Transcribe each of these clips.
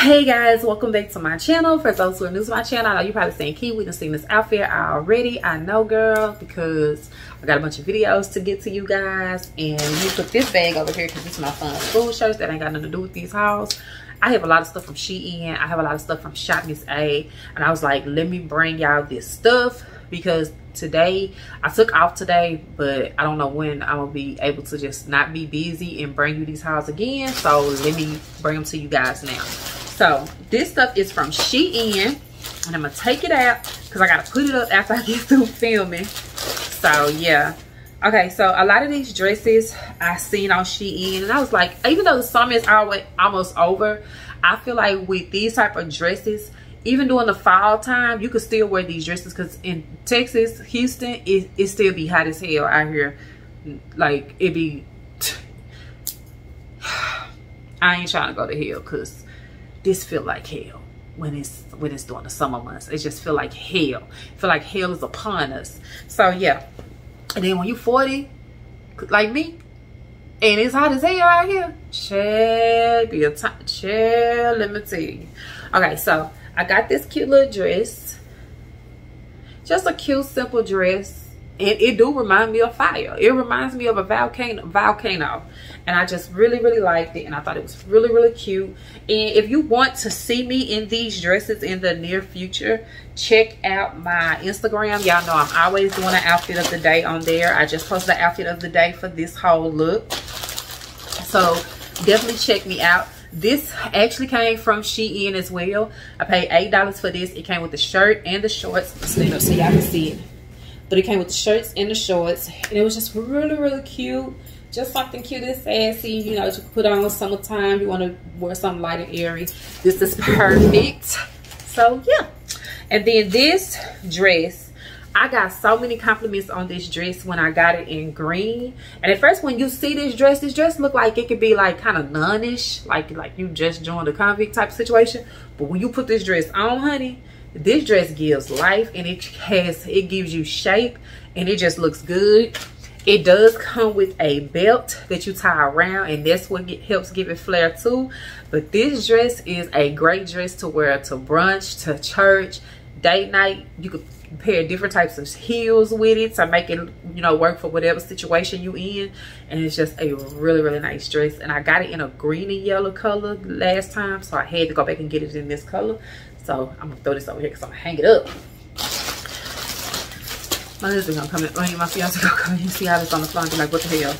hey guys welcome back to my channel for those who are new to my channel i know you're probably saying key we done seen this outfit already i know girl because i got a bunch of videos to get to you guys and you put this bag over here because is my son's school shirts that ain't got nothing to do with these hauls I have a lot of stuff from Shein. I have a lot of stuff from Shop Miss A. And I was like, let me bring y'all this stuff because today I took off today, but I don't know when I'm gonna be able to just not be busy and bring you these hauls again. So let me bring them to you guys now. So this stuff is from Shein and I'm gonna take it out because I gotta put it up after I get through filming. So yeah. Okay, so a lot of these dresses I seen on Shein and I was like, even though the summer is always almost over, I feel like with these type of dresses, even during the fall time, you could still wear these dresses because in Texas, Houston, it, it still be hot as hell out here. Like, it be... I ain't trying to go to hell because this feel like hell when it's when it's during the summer months. It just feel like hell. Feel like hell is upon us. So yeah. And then when you 40, like me, and it's hot as hell out here, chill, be a time, chill, let me tell you. Okay, so I got this cute little dress. Just a cute, simple dress and it do remind me of fire. It reminds me of a volcano volcano. And i just really really liked it and i thought it was really really cute. And if you want to see me in these dresses in the near future check out my instagram. Y'all know i'm always doing an outfit of the day on there. I just posted the outfit of the day for this whole look. So definitely check me out. This actually came from Shein as well. I paid $8 for this. It came with the shirt and the shorts. Stand up so y'all can see it but it came with the shirts and the shorts. And it was just really really cute. Just something cute and sassy you know to put on summertime. You want to wear something light and airy. This is perfect. So yeah. And then this dress. I got so many compliments on this dress when I got it in green. And at first when you see this dress, this dress look like it could be like kind of nunish, like like you just joined a convict type situation. But when you put this dress on, honey, this dress gives life and it has it gives you shape and it just looks good. It does come with a belt that you tie around and that's what get, helps give it flair too. But this dress is a great dress to wear to brunch to church date night. You could pair different types of heels with it to make it you know work for whatever situation you in. And it's just a really really nice dress. And i got it in a green and yellow color last time so i had to go back and get it in this color so I'm gonna throw this over here because I'm gonna hang it up. My husband gonna come in, I mean, my fiance gonna come in and see how this on the floor and be like, what the hell?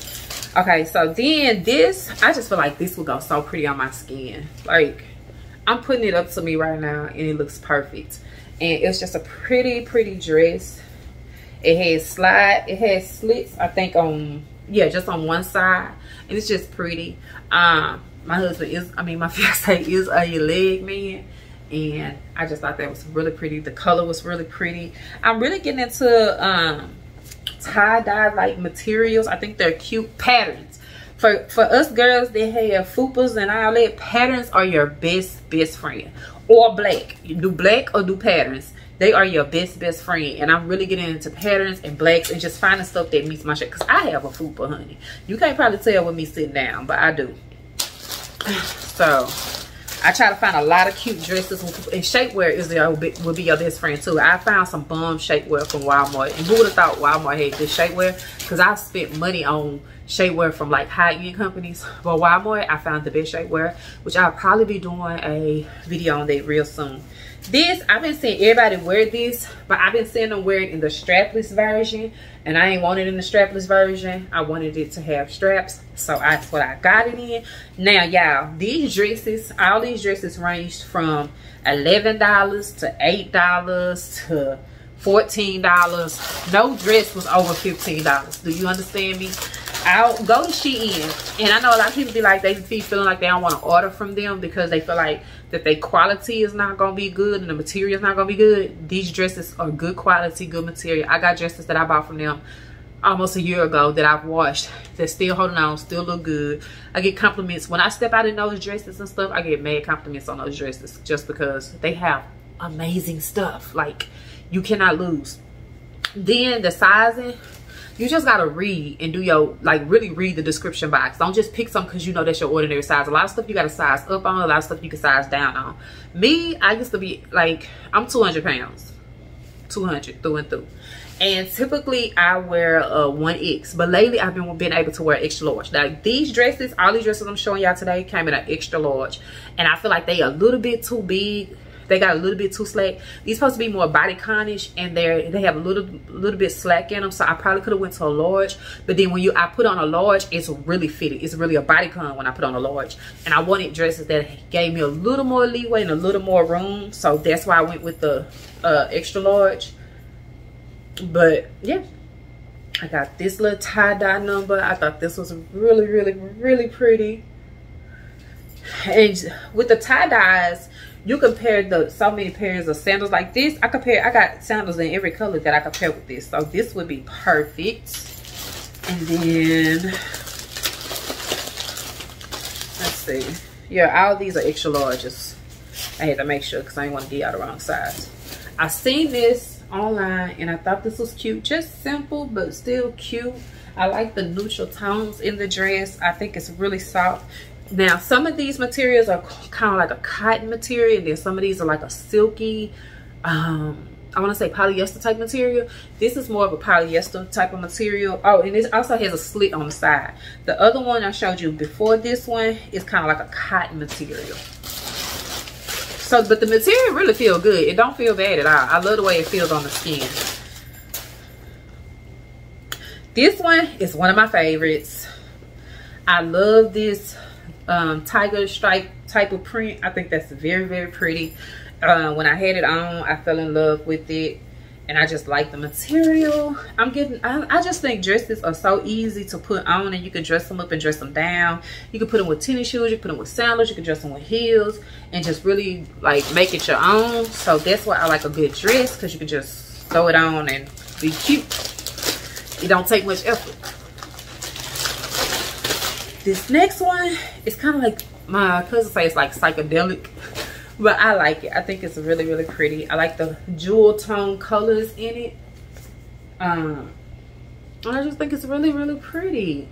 Okay, so then this, I just feel like this will go so pretty on my skin. Like, I'm putting it up to me right now and it looks perfect. And it's just a pretty, pretty dress. It has slide, it has slits, I think on, yeah, just on one side. And it's just pretty. Um, my husband is, I mean, my fiance is a leg man and I just thought that was really pretty. The color was really pretty. I'm really getting into um, tie-dye like materials. I think they're cute patterns. For, for us girls that have fupas and all that, patterns are your best, best friend. Or black. You do black or do patterns. They are your best, best friend. And I'm really getting into patterns and blacks and just finding stuff that meets my shape. Because I have a fupa, honey. You can't probably tell with me sitting down, but I do. So, I try to find a lot of cute dresses and shapewear is your, will be your best friend too. I found some bum shapewear from Walmart and who would have thought Walmart had good shapewear because I've spent money on shapewear from like high-end companies but Walmart I found the best shapewear which I'll probably be doing a video on that real soon. This, I've been seeing everybody wear this, but I've been seeing them wear it in the strapless version. And I ain't wanted in the strapless version. I wanted it to have straps. So that's what I got it in. Now, y'all, these dresses, all these dresses ranged from $11 to $8 to $14. No dress was over $15. Do you understand me? I'll go to Shein. And I know a lot of people be like, they be feeling like they don't want to order from them because they feel like that their quality is not to be good and the material is not going to be good. These dresses are good quality, good material. I got dresses that I bought from them almost a year ago that I've washed. They're still holding on, still look good. I get compliments. When I step out in those dresses and stuff, I get mad compliments on those dresses just because they have amazing stuff. Like, you cannot lose. Then the sizing, you just gotta read and do your like really read the description box don't just pick something because you know that's your ordinary size a lot of stuff you gotta size up on a lot of stuff you can size down on me i used to be like i'm 200 pounds 200 through and through and typically I wear a 1X. But lately I've been, been able to wear extra large. Now these dresses, all these dresses I'm showing y'all today came in an extra large. And I feel like they are a little bit too big. They got a little bit too slack. These supposed to be more bodyconish and they're they have a little little bit slack in them. So I probably could have went to a large. But then when you I put on a large, it's really fitted. It's really a bodycon when I put on a large. And I wanted dresses that gave me a little more leeway and a little more room. So that's why I went with the uh, extra large but yeah i got this little tie-dye number i thought this was really really really pretty and with the tie-dyes you compare the so many pairs of sandals like this i compare i got sandals in every color that i compare with this so this would be perfect and then let's see yeah all these are extra larges i had to make sure because i didn't want to get out the wrong size i seen this online and I thought this was cute. Just simple, but still cute. I like the neutral tones in the dress. I think it's really soft. Now, some of these materials are kind of like a cotton material. And then some of these are like a silky, um, I want to say polyester type material. This is more of a polyester type of material. Oh, and it also has a slit on the side. The other one I showed you before this one is kind of like a cotton material. So, but the material really feel good. It don't feel bad at all. I love the way it feels on the skin. This one is one of my favorites. I love this um, tiger stripe type of print. I think that's very, very pretty. Uh, when I had it on, I fell in love with it and I just like the material. I'm getting, I, I, just think dresses are so easy to put on and you can dress them up and dress them down. You can put them with tennis shoes, you can put them with sandals, you can dress them with heels and just really like make it your own. So that's why I like a good dress because you can just throw it on and be cute. It don't take much effort. This next one is kind of like my cousin say it's like psychedelic but I like it. I think it's really, really pretty. I like the jewel tone colors in it. Um, I just think it's really, really pretty.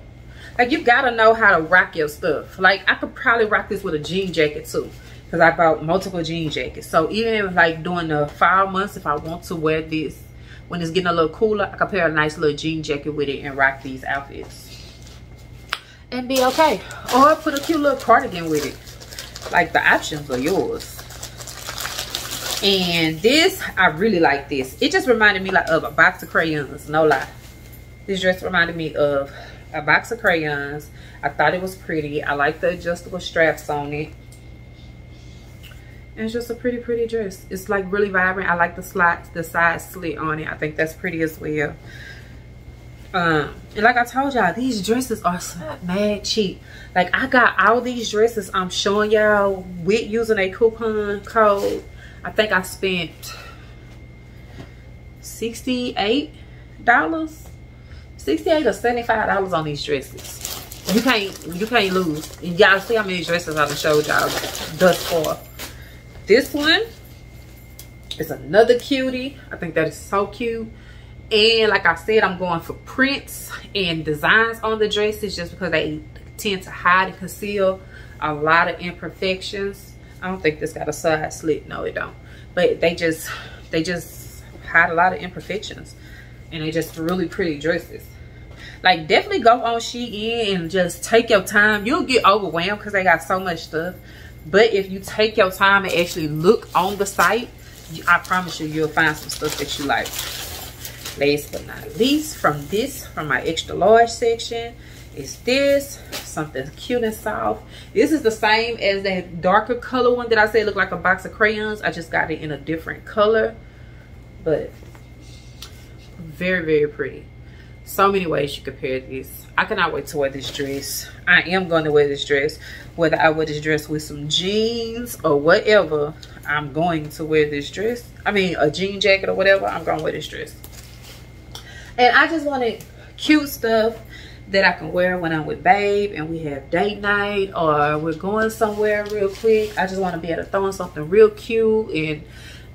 Like, you gotta know how to rock your stuff. Like, I could probably rock this with a jean jacket, too. Because I bought multiple jean jackets. So, even if, like, during the fall months, if I want to wear this, when it's getting a little cooler, I could pair a nice little jean jacket with it and rock these outfits. And be okay. Or put a cute little cardigan with it. Like, the options are yours. And this i really like this. It just reminded me like of a box of crayons. No lie. This dress reminded me of a box of crayons. I thought it was pretty. I like the adjustable straps on it. And it's just a pretty pretty dress. It's like really vibrant. I like the slots the side slit on it. I think that's pretty as well um and like i told y'all these dresses are mad cheap like i got all these dresses i'm showing y'all with using a coupon code I think I spent $68 68 or $75 on these dresses. You can't you can't lose. And y'all see how many dresses I've showed y'all thus far. This one is another cutie. I think that is so cute. And like I said, I'm going for prints and designs on the dresses just because they tend to hide and conceal a lot of imperfections I don't think this got a side slit. No, it don't. But they just, they just hide a lot of imperfections. And they just really pretty dresses. Like, definitely go on Shein and just take your time. You'll get overwhelmed because they got so much stuff. But if you take your time and actually look on the site, I promise you, you'll find some stuff that you like. Last but not least, from this, from my extra large section, is this something cute and soft. This is the same as that darker color one that i said looked like a box of crayons. I just got it in a different color but very very pretty. So many ways you could pair this. I cannot wait to wear this dress. I am going to wear this dress. Whether i wear this dress with some jeans or whatever i'm going to wear this dress. I mean a jean jacket or whatever i'm gonna wear this dress and i just wanted cute stuff that I can wear when I'm with babe and we have date night or we're going somewhere real quick. I just want to be able to throw in something real cute and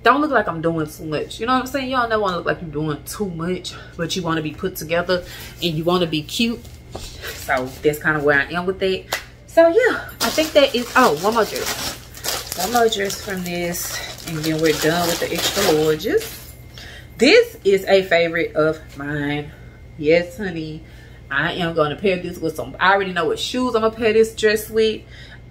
don't look like I'm doing too much. You know what I'm saying? Y'all don't want to look like you're doing too much, but you want to be put together and you want to be cute. So that's kind of where I am with that. So yeah, I think that is, oh, one more dress. One more dress from this. And then we're done with the extra larges. This is a favorite of mine. Yes, honey. I am going to pair this with some, I already know what shoes I'm going to pair this dress with.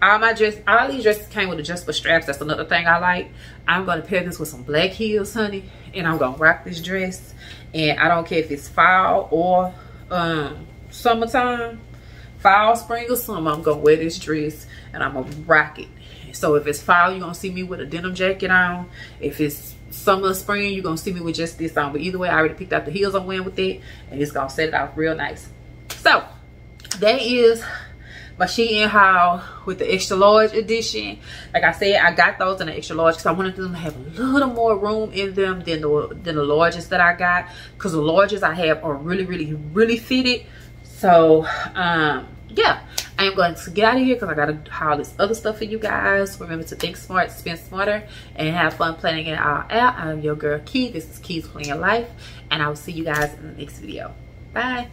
All my dress, all these dresses came with adjustable straps. That's another thing I like. I'm going to pair this with some black heels, honey. And I'm going to rock this dress. And I don't care if it's fall or um, summertime. Fall, spring, or summer, I'm going to wear this dress. And I'm going to rock it. So if it's fall, you're going to see me with a denim jacket on. If it's summer, spring, you're going to see me with just this on. But either way, I already picked out the heels I'm wearing with it. And it's going to set it off real nice. So, that is my Shein haul with the extra large edition. Like I said, I got those in the extra large because I wanted them to have a little more room in them than the than the larges that I got. Because the largest I have are really, really, really fitted. So, um, yeah. I am going to get out of here because I got to haul this other stuff for you guys. Remember to think smart, spend smarter, and have fun planning it all out. I'm your girl, Keii. This is Keiis Planned Lyfe. And I will see you guys in the next video. Bye.